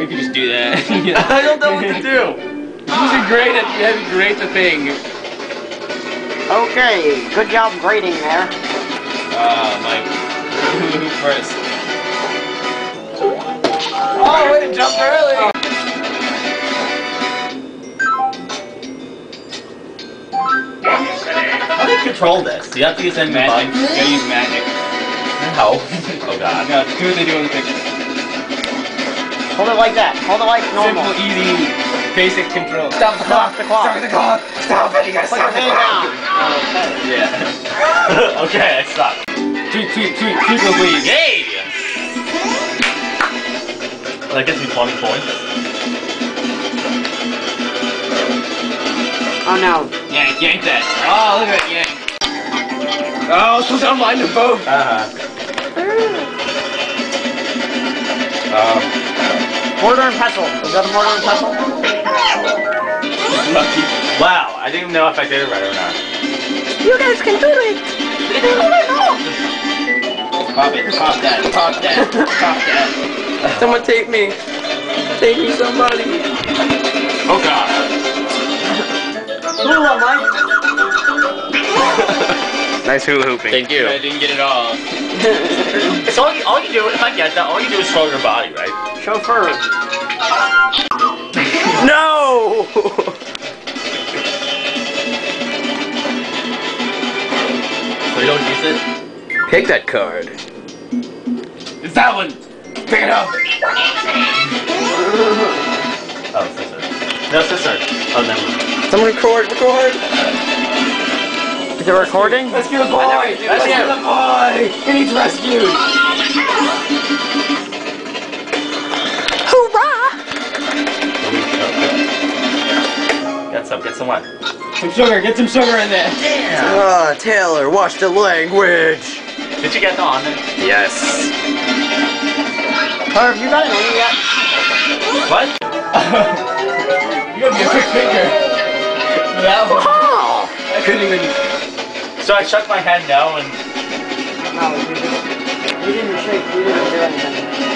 you could just do that. I don't know what to do. You should grade it. You have to the thing. Okay, good job grading there. Ah, Mike. First. Oh, wait, it jumped early. How do you control this? Do you have to use any Magic. buttons? You gotta use magic. How? Oh god. No, do what they do in the picture. Hold it like that. Hold it like normal. Simple, easy, basic control. Stop the Stop the clock. Stop the clock! Stop it! You gotta Put your stop the hand clock! down. Okay. Yeah. okay, I stopped. Tweet, tweet, tweet, tweet, please. Yay! That gets me 20 points. Oh no. Yank, yank that. Oh, look at that yank. Oh, so don't mind the boat. Uh-huh. Um, Mortar and pestle. Is that a mortar and pestle? Wow, I didn't even know if I did it right or not. You guys can do it. Pop it, pop that, pop that, pop that. Someone take me. Take me, somebody. Oh god. Hula, Mike. Nice hula hooping. Thank you. I didn't get it all. It's all you, all you do, if I get that, all you do is throw your body, right? Chauffeur. No! So you don't use it? Pick that card. It's that one. Pick it up. Oh, scissors. No, scissors. Oh, never mind. Someone record, record. Is it recording? Rescue the boy. Rescue the boy. He needs rescued. Get some, get some what? Some sugar. Get some sugar in there. Ah, Taylor, watch the language. Did you get the on there? Yes. Herb, you got it on yet? What? You gotta be a quick thinker. That one. I couldn't even. So I shook my head no and No, didn't. Didn't shake. You didn't do anything.